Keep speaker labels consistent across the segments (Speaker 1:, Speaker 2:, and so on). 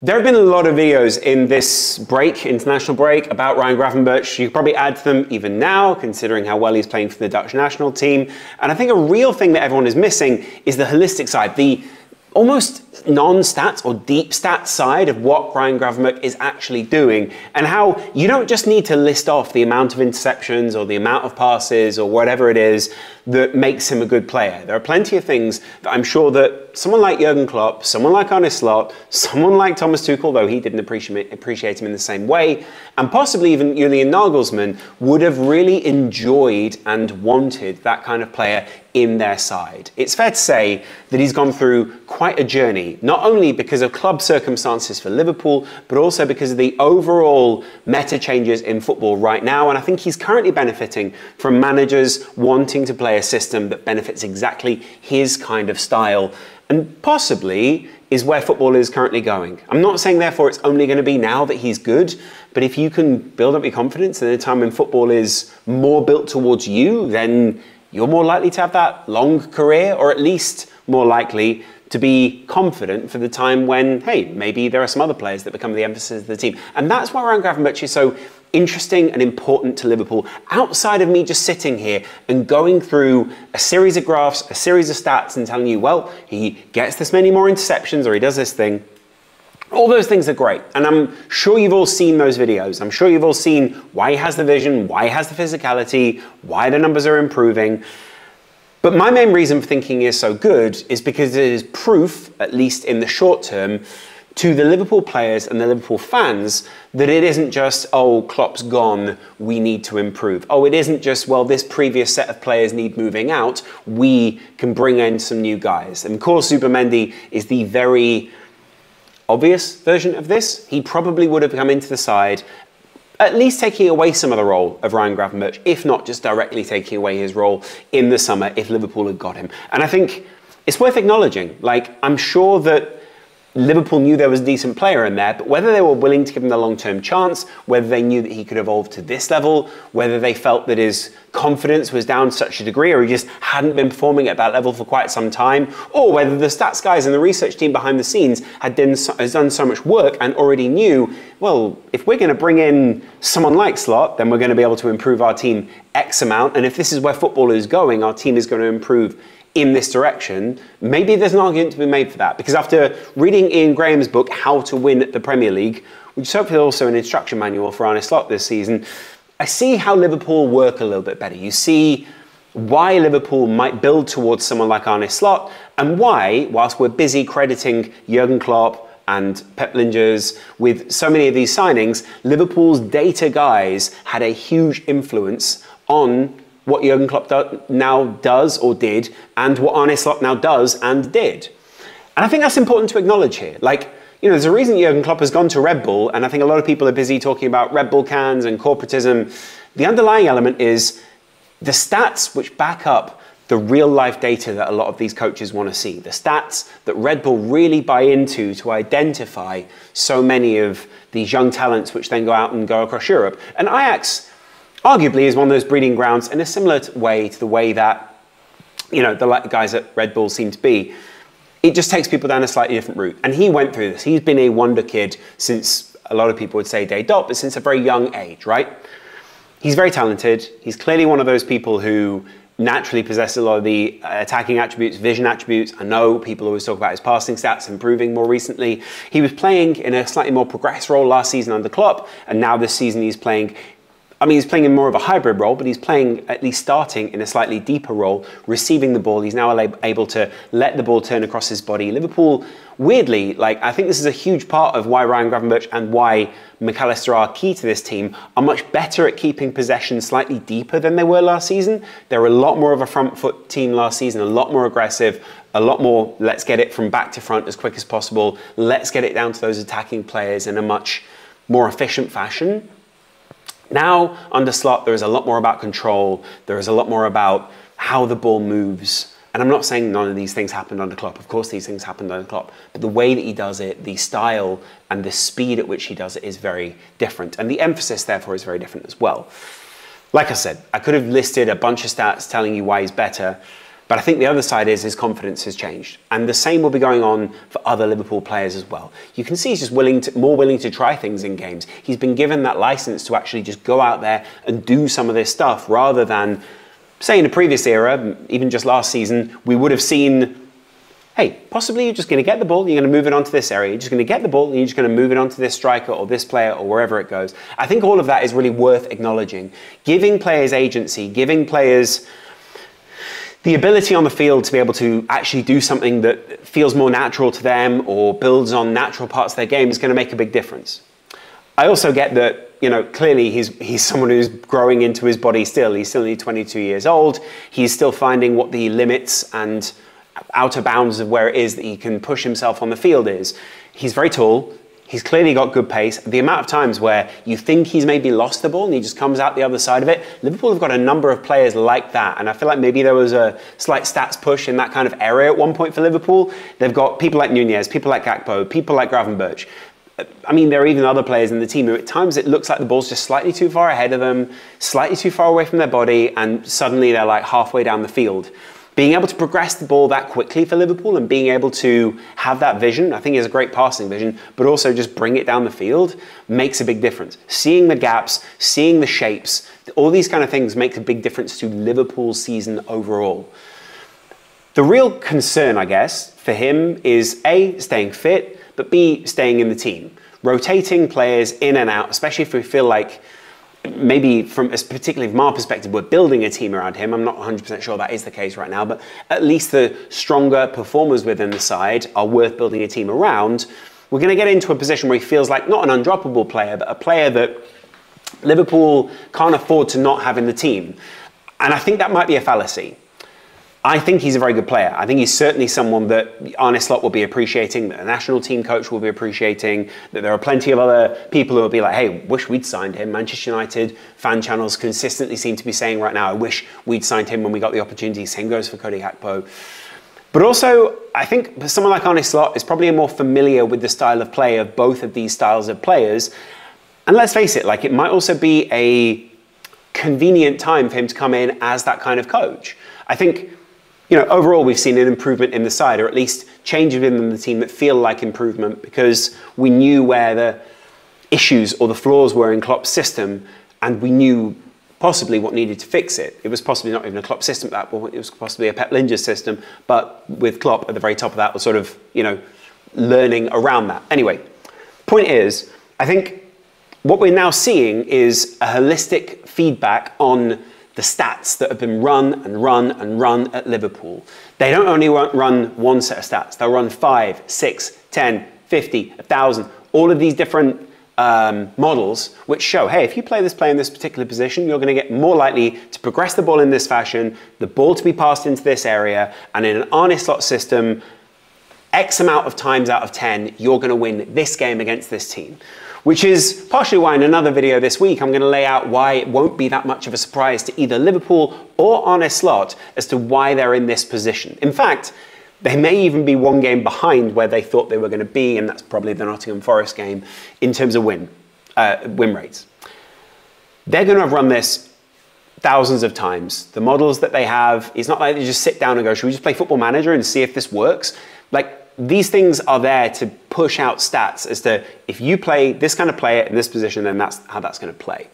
Speaker 1: There have been a lot of videos in this break, international break, about Ryan Gravenberch. You could probably add to them even now, considering how well he's playing for the Dutch national team. And I think a real thing that everyone is missing is the holistic side, the almost non-stats or deep stats side of what Ryan Gravenberch is actually doing and how you don't just need to list off the amount of interceptions or the amount of passes or whatever it is that makes him a good player. There are plenty of things that I'm sure that someone like Jurgen Klopp, someone like Arne Slot, someone like Thomas Tuchel, though he didn't appreciate, appreciate him in the same way, and possibly even Julian Nagelsmann would have really enjoyed and wanted that kind of player in their side. It's fair to say that he's gone through quite a journey, not only because of club circumstances for Liverpool, but also because of the overall meta changes in football right now. And I think he's currently benefiting from managers wanting to play a system that benefits exactly his kind of style and possibly is where football is currently going. I'm not saying, therefore, it's only going to be now that he's good, but if you can build up your confidence in a time when football is more built towards you, then you're more likely to have that long career, or at least more likely to be confident for the time when, hey, maybe there are some other players that become the emphasis of the team. And that's why Ryan Gravenberch is so interesting and important to Liverpool outside of me just sitting here and going through a series of graphs, a series of stats, and telling you, well, he gets this many more interceptions or he does this thing. All those things are great, and I'm sure you've all seen those videos. I'm sure you've all seen why he has the vision, why he has the physicality, why the numbers are improving. But my main reason for thinking is so good is because it is proof, at least in the short term, to the Liverpool players and the Liverpool fans that it isn't just, oh, Klopp's gone, we need to improve. Oh, it isn't just, well, this previous set of players need moving out, we can bring in some new guys. And of course, Zubimendi is the very obvious version of this. He probably would have come into the side at least taking away some of the role of Ryan Gravenberch, if not just directly taking away his role in the summer if Liverpool had got him. And I think it's worth acknowledging. Like, I'm sure that Liverpool knew there was a decent player in there, but whether they were willing to give him the long term chance, whether they knew that he could evolve to this level, whether they felt that his confidence was down to such a degree or he just hadn't been performing at that level for quite some time, or whether the stats guys and the research team behind the scenes had done so, has done so much work and already knew, well, if we're going to bring in someone like Slot, then we're going to be able to improve our team X amount. And if this is where football is going, our team is going to improve in this direction, maybe there's an argument to be made for that. Because after reading Ian Graham's book, How to Win the Premier League, which is hopefully also an instruction manual for Arne Slot this season, I see how Liverpool work a little bit better. You see why Liverpool might build towards someone like Arne Slot, and why, whilst we're busy crediting Jurgen Klopp and Pep Lijnders with so many of these signings, Liverpool's data guys had a huge influence on what Jurgen Klopp do, now does or did, and what Arne Slot now does and did. And I think that's important to acknowledge here. Like, you know, there's a reason Jurgen Klopp has gone to Red Bull, and I think a lot of people are busy talking about Red Bull cans and corporatism. The underlying element is the stats which back up the real life data that a lot of these coaches want to see. The stats that Red Bull really buy into to identify so many of these young talents which then go out and go across Europe. And Ajax arguably is one of those breeding grounds in a similar way to the way that you know the guys at Red Bull seem to be. It just takes people down a slightly different route, and he went through this. He's been a wonder kid since a lot of people would say day dot, but since a very young age, right? He's very talented. He's clearly one of those people who naturally possesses a lot of the uh, attacking attributes, vision attributes. I know people always talk about his passing stats improving more recently. He was playing in a slightly more progressed role last season under Klopp, and now this season he's playing I mean, he's playing in more of a hybrid role, but he's playing at least starting in a slightly deeper role, receiving the ball. He's now able to let the ball turn across his body. Liverpool, weirdly, like I think this is a huge part of why Ryan Gravenberch and why Mac Allister are key to this team are much better at keeping possession slightly deeper than they were last season. They're a lot more of a front foot team last season, a lot more aggressive, a lot more let's get it from back to front as quick as possible. Let's get it down to those attacking players in a much more efficient fashion. Now, under slot, there is a lot more about control. There is a lot more about how the ball moves. And I'm not saying none of these things happened under Klopp. Of course, these things happened under Klopp. But the way that he does it, the style and the speed at which he does it is very different. And the emphasis, therefore, is very different as well. Like I said, I could have listed a bunch of stats telling you why he's better. But I think the other side is his confidence has changed. And the same will be going on for other Liverpool players as well. You can see he's just willing to, more willing to try things in games. He's been given that license to actually just go out there and do some of this stuff rather than, say, in a previous era, even just last season, we would have seen hey, possibly you're just going to get the ball, you're going to move it onto this area, you're just going to get the ball, and you're just going to move it onto this striker or this player or wherever it goes. I think all of that is really worth acknowledging. Giving players agency, giving players the ability on the field to be able to actually do something that feels more natural to them or builds on natural parts of their game is going to make a big difference. I also get that, you know, clearly he's, he's someone who's growing into his body still. He's still only 22 years old. He's still finding what the limits and outer bounds of where it is that he can push himself on the field is. He's very tall. He's clearly got good pace. The amount of times where you think he's maybe lost the ball and he just comes out the other side of it, Liverpool have got a number of players like that. And I feel like maybe there was a slight stats push in that kind of area at one point for Liverpool. They've got people like Nunez, people like Gakpo, people like Gravenberch. I mean, there are even other players in the team who at times it looks like the ball's just slightly too far ahead of them, slightly too far away from their body, and suddenly they're like halfway down the field being able to progress the ball that quickly for Liverpool and being able to have that vision, I think is a great passing vision, but also just bring it down the field makes a big difference. Seeing the gaps, seeing the shapes, all these kind of things make a big difference to Liverpool's season overall. The real concern, I guess, for him is A, staying fit, but B, staying in the team. Rotating players in and out, especially if we feel like maybe from particularly from our perspective, we're building a team around him. I'm not 100% sure that is the case right now, but at least the stronger performers within the side are worth building a team around. We're going to get into a position where he feels like not an undroppable player, but a player that Liverpool can't afford to not have in the team. And I think that might be a fallacy. I think he's a very good player. I think he's certainly someone that Arne Slot will be appreciating, that a national team coach will be appreciating, that there are plenty of other people who will be like, hey, wish we'd signed him. Manchester United fan channels consistently seem to be saying right now, I wish we'd signed him when we got the opportunity. Same goes for Cody Gakpo. But also, I think someone like Arne Slot is probably more familiar with the style of play of both of these styles of players. And let's face it, like it might also be a convenient time for him to come in as that kind of coach. I think you know, overall we've seen an improvement in the side, or at least changes within the team that feel like improvement because we knew where the issues or the flaws were in Klopp's system, and we knew possibly what needed to fix it. It was possibly not even a Klopp system at that point, it was possibly a Pep Lijnders system, but with Klopp at the very top of that was sort of, you know, learning around that. Anyway, point is, I think what we're now seeing is a holistic feedback on the stats that have been run and run and run at Liverpool. They don't only run one set of stats, they'll run five, six, 10, 50, 1,000, all of these different um, models which show, hey, if you play this play in this particular position, you're going to get more likely to progress the ball in this fashion, the ball to be passed into this area, and in an Arne Slot system, X amount of times out of 10, you're going to win this game against this team which is partially why in another video this week I'm going to lay out why it won't be that much of a surprise to either Liverpool or Arne Slot as to why they're in this position. In fact, they may even be one game behind where they thought they were going to be, and that's probably the Nottingham Forest game in terms of win uh, win rates. They're going to have run this thousands of times. The models that they have, it's not like they just sit down and go, should we just play Football Manager and see if this works? Like these things are there to push out stats as to if you play this kind of player in this position, then that's how that's going to play.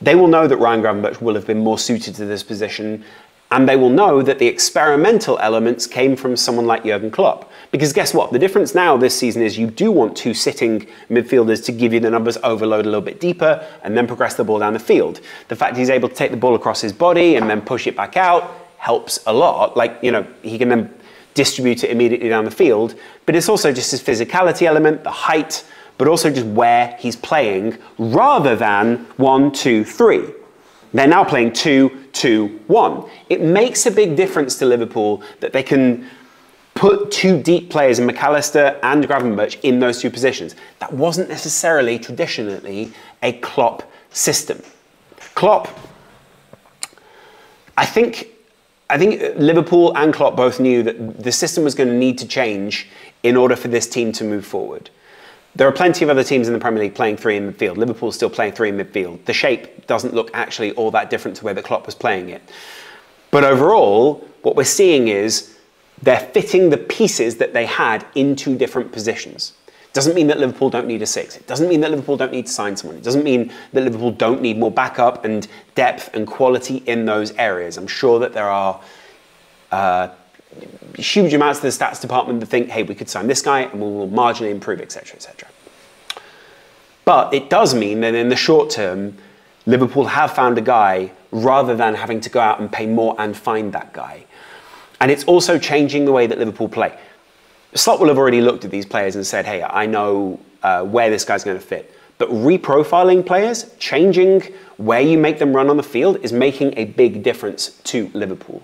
Speaker 1: They will know that Ryan Gravenberch will have been more suited to this position, and they will know that the experimental elements came from someone like Jurgen Klopp. Because guess what? The difference now this season is you do want two sitting midfielders to give you the numbers overload a little bit deeper and then progress the ball down the field. The fact he's able to take the ball across his body and then push it back out helps a lot. Like, you know, he can then distribute it immediately down the field, but it's also just his physicality element, the height, but also just where he's playing rather than one, two, three. They're now playing two, two, one. It makes a big difference to Liverpool that they can put two deep players in Mac Allister and Gravenberch in those two positions. That wasn't necessarily traditionally a Klopp system. Klopp, I think I think Liverpool and Klopp both knew that the system was going to need to change in order for this team to move forward. There are plenty of other teams in the Premier League playing three in midfield. Liverpool's still playing three in midfield. The shape doesn't look actually all that different to where the Klopp was playing it. But overall, what we're seeing is they're fitting the pieces that they had into different positions. Doesn't mean that Liverpool don't need a six. It doesn't mean that Liverpool don't need to sign someone. It doesn't mean that Liverpool don't need more backup and depth and quality in those areas. I'm sure that there are uh, huge amounts of the stats department that think, hey, we could sign this guy and we will marginally improve, etc., etc. But it does mean that in the short term, Liverpool have found a guy rather than having to go out and pay more and find that guy. And it's also changing the way that Liverpool play. Slot will have already looked at these players and said, hey, I know uh, where this guy's going to fit. But reprofiling players, changing where you make them run on the field, is making a big difference to Liverpool.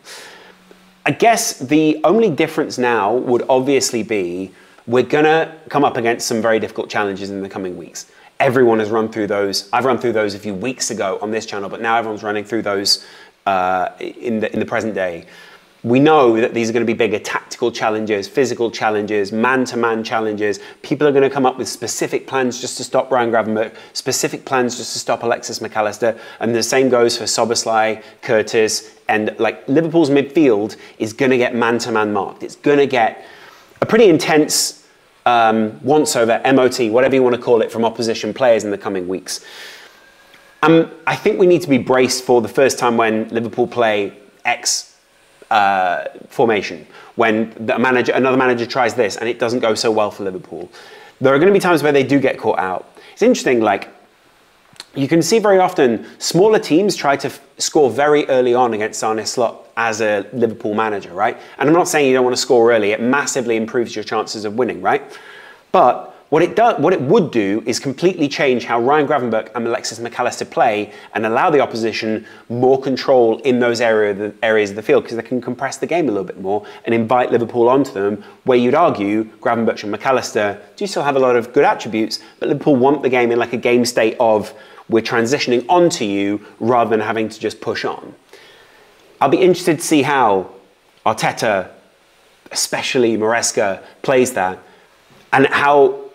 Speaker 1: I guess the only difference now would obviously be we're going to come up against some very difficult challenges in the coming weeks. Everyone has run through those. I've run through those a few weeks ago on this channel, but now everyone's running through those uh, in, the, in the present day. We know that these are going to be bigger tactical challenges, physical challenges, man-to-man challenges. People are going to come up with specific plans just to stop Ryan Gravenberch, specific plans just to stop Alexis Mac Allister, and the same goes for Szoboszlai, Curtis, and like Liverpool's midfield is going to get man-to-man marked. It's going to get a pretty intense um, once over, MOT, whatever you want to call it, from opposition players in the coming weeks. Um, I think we need to be braced for the first time when Liverpool play X uh, formation when the manager, another manager tries this and it doesn't go so well for Liverpool. There are going to be times where they do get caught out. It's interesting, like, you can see very often smaller teams try to score very early on against Arne Slot as a Liverpool manager, right? And I'm not saying you don't want to score early, it massively improves your chances of winning, right? But what it, does, what it would do is completely change how Ryan Gravenberch and Alexis Mac Allister play and allow the opposition more control in those area areas of the field because they can compress the game a little bit more and invite Liverpool onto them, where you'd argue Gravenberch and Mac Allister do still have a lot of good attributes, but Liverpool want the game in like a game state of we're transitioning onto you rather than having to just push on. I'll be interested to see how Arteta, especially Maresca, plays that and how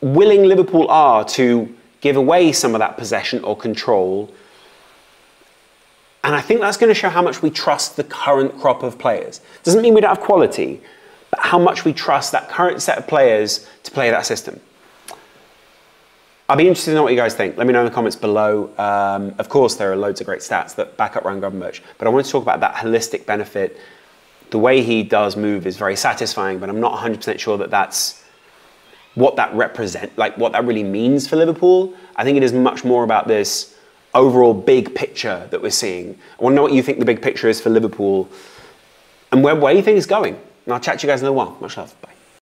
Speaker 1: willing Liverpool are to give away some of that possession or control. And I think that's going to show how much we trust the current crop of players. Doesn't mean we don't have quality, but how much we trust that current set of players to play that system. I'll be interested to know what you guys think. Let me know in the comments below. Um, of course, there are loads of great stats that back up Ryan Gravenberch, but I want to talk about that holistic benefit. The way he does move is very satisfying, but I'm not 100% sure that that's what that represent, like what that really means for Liverpool. I think it is much more about this overall big picture that we're seeing. I want to know what you think the big picture is for Liverpool and where, where you think it's going. And I'll chat to you guys in a while. Much love. Bye.